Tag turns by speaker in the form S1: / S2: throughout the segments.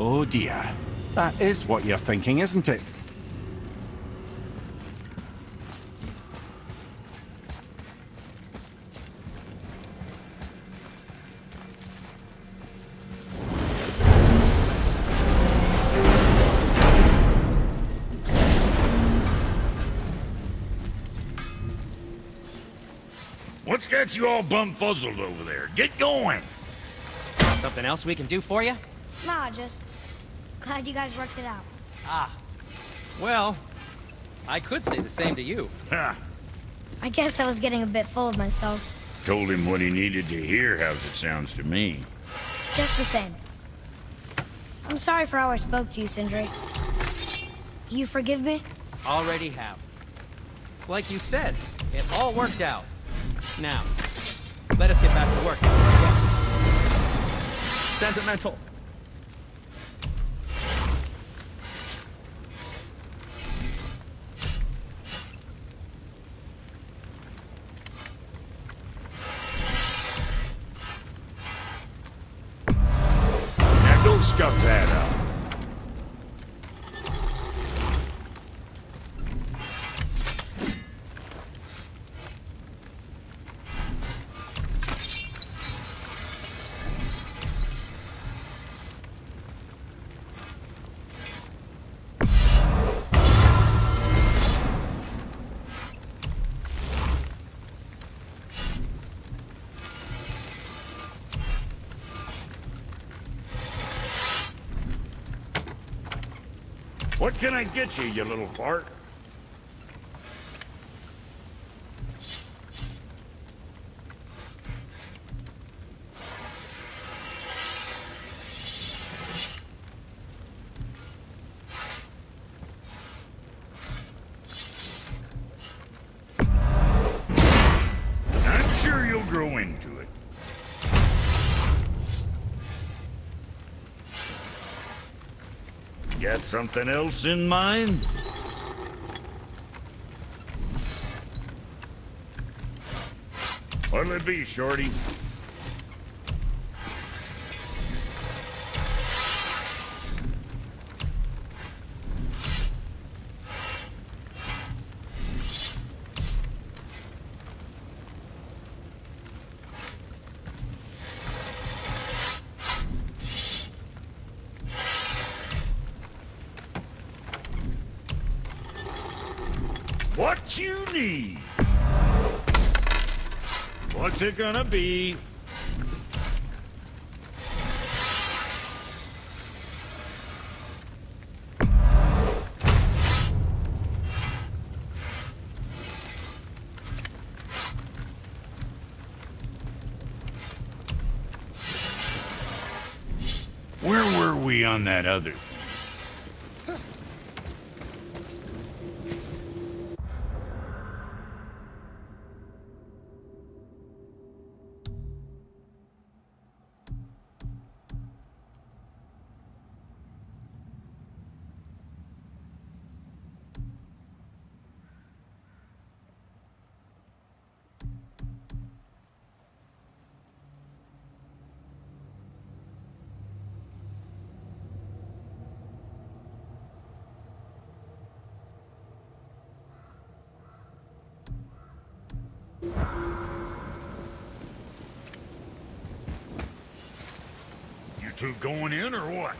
S1: Oh dear. That is what you're thinking, isn't it?
S2: What's got you all bum-fuzzled over there? Get going!
S3: Something else we can do for you?
S4: Nah, just glad you guys worked it out.
S3: Ah. Well, I could say the same to you.
S2: Ha!
S4: I guess I was getting a bit full of myself.
S2: Told him what he needed to hear, how's it sounds to me.
S4: Just the same. I'm sorry for how I spoke to you, Sindri. You forgive me?
S3: Already have. Like you said, it all worked out. Now, let us get back to work. Sentimental.
S2: What can I get you, you little fart? Got something else in mind? What'll it be, Shorty? What you need? What's it gonna be? Where were we on that other? Two going in or what?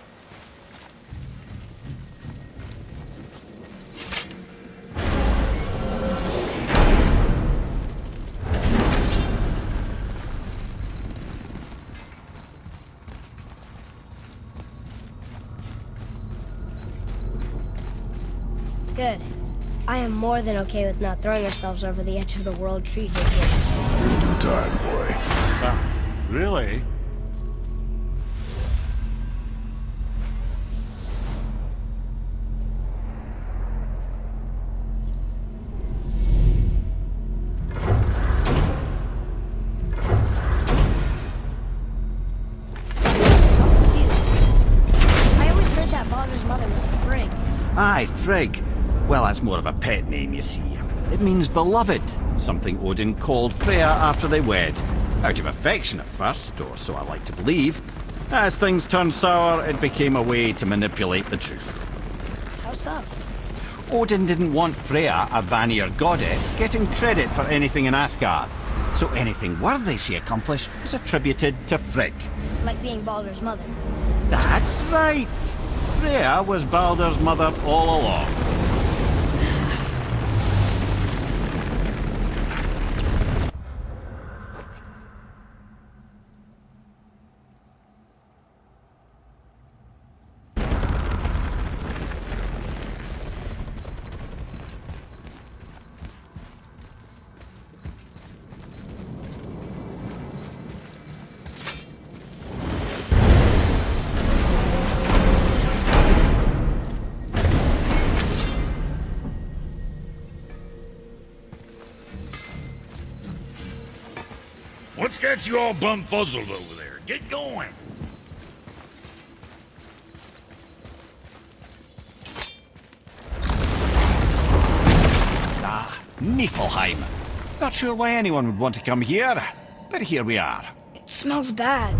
S4: Good. I am more than okay with not throwing ourselves over the edge of the world tree just yet.
S5: In due time, boy.
S1: Ah, really? Aye, Frigg. Well, that's more of a pet name, you see. It means beloved, something Odin called Freya after they wed. Out of affection at first, or so I like to believe. As things turned sour, it became a way to manipulate the truth.
S4: How so?
S1: Odin didn't want Freya, a Vanir goddess, getting credit for anything in Asgard. So anything worthy she accomplished was attributed to Frigg.
S4: Like being Baldur's mother.
S1: That's right! Freya was Baldur's mother all along.
S2: What's got you all bumfuzzled over there? Get going.
S1: Ah, Niflheim. Not sure why anyone would want to come here, but here we are.
S4: It smells bad.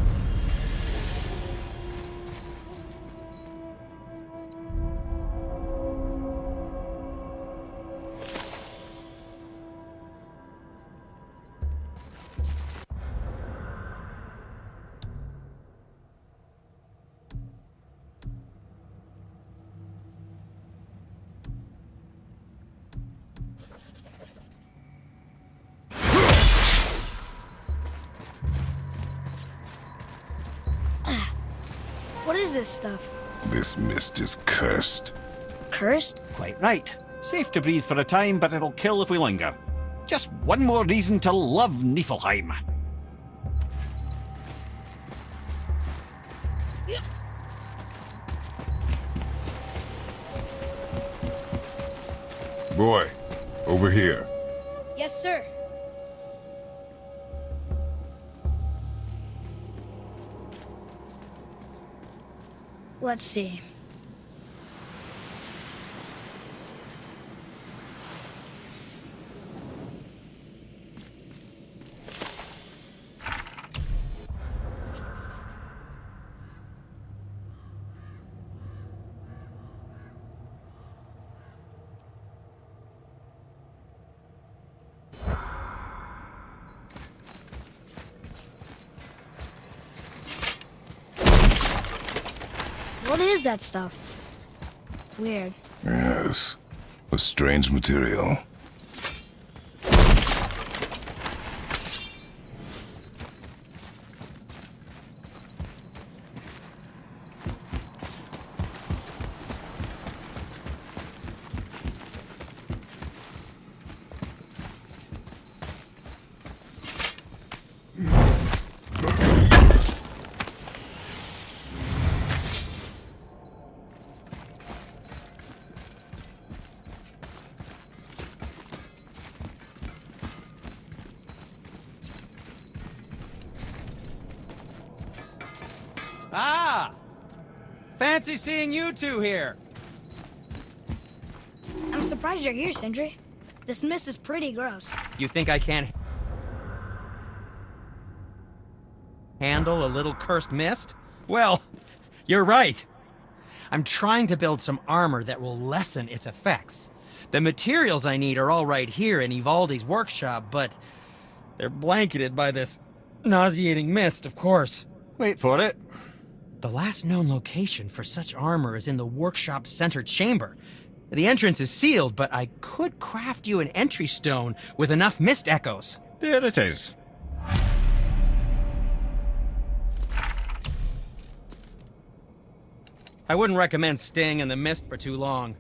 S4: Is this stuff?
S5: This mist is cursed.
S4: Cursed?
S1: Quite right. Safe to breathe for a time, but it'll kill if we linger. Just one more reason to love Niflheim.
S5: Boy, over here.
S4: Yes, sir. Let's see. What is that stuff? Weird.
S5: Yes. A strange material.
S3: Ah! Fancy seeing you two here.
S4: I'm surprised you're here, Sindri. This mist is pretty gross.
S3: You think I can't handle a little cursed mist? Well, you're right. I'm trying to build some armor that will lessen its effects. The materials I need are all right here in Ivaldi's workshop, but they're blanketed by this nauseating mist, of course.
S1: Wait for it.
S3: The last known location for such armor is in the workshop's center chamber. The entrance is sealed, but I could craft you an entry stone with enough mist echoes.
S1: There it is.
S3: I wouldn't recommend staying in the mist for too long.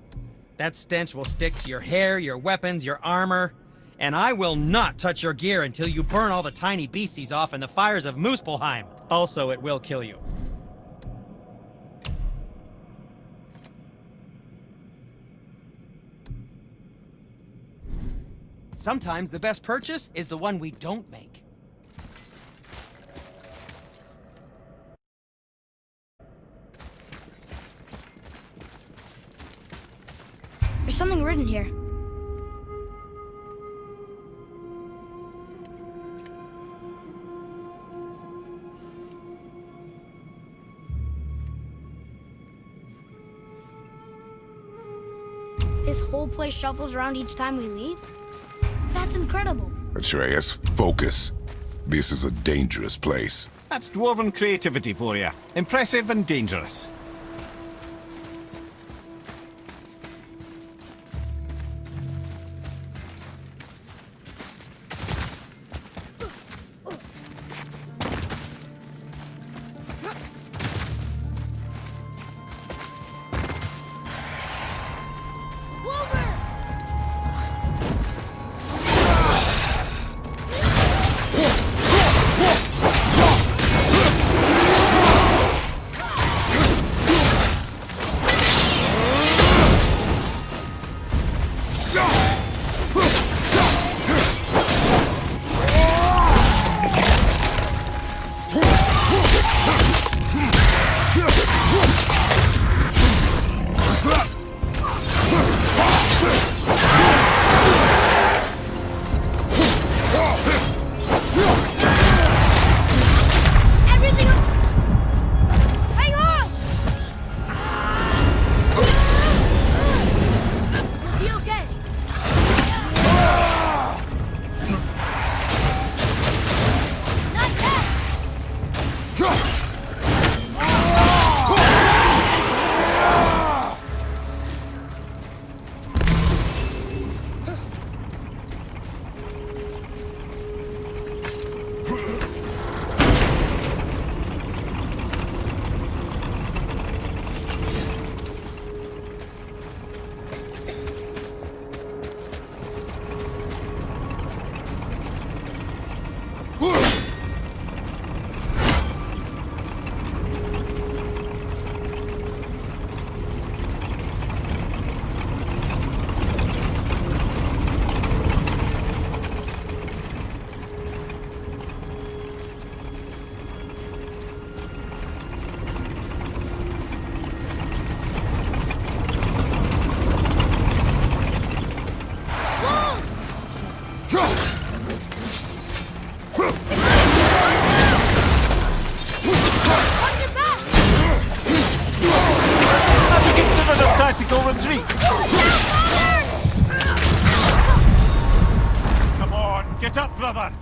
S3: That stench will stick to your hair, your weapons, your armor, and I will not touch your gear until you burn all the tiny beasties off in the fires of Muspelheim. Also, it will kill you. Sometimes the best purchase is the one we don't make.
S4: There's something written here. This whole place shuffles around each time we leave? That's incredible.
S5: Atreus, focus. This is a dangerous place.
S1: That's dwarven creativity for you. Impressive and dangerous. Come on, get up, brother!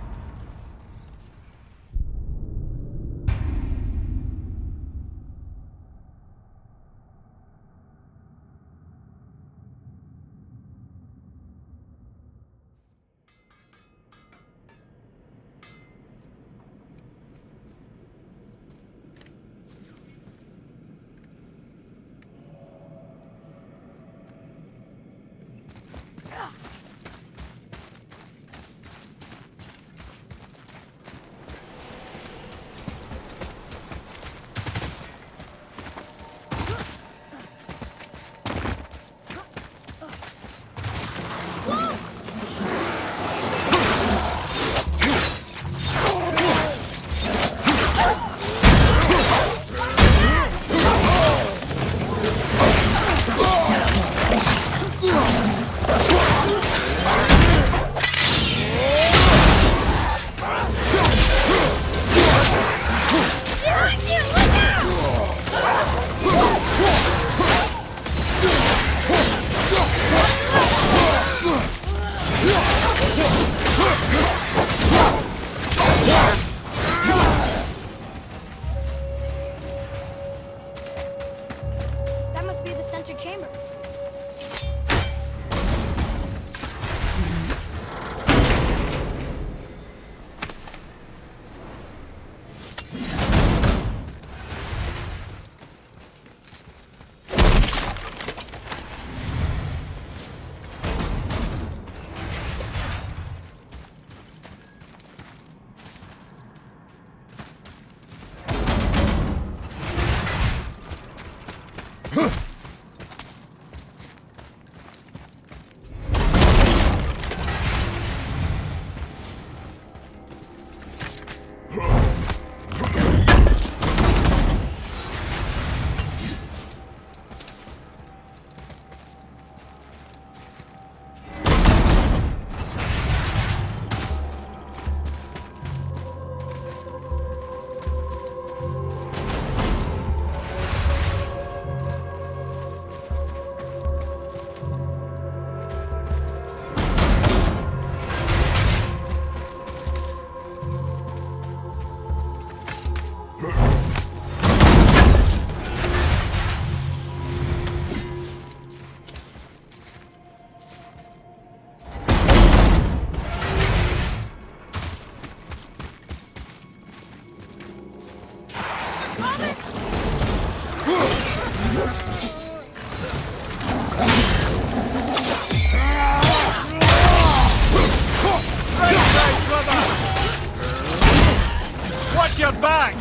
S1: Back!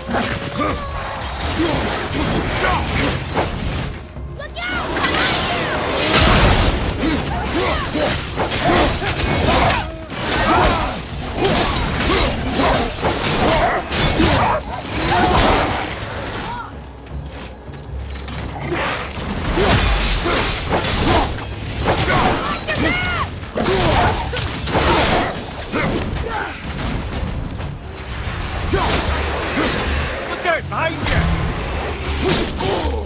S1: Behind you!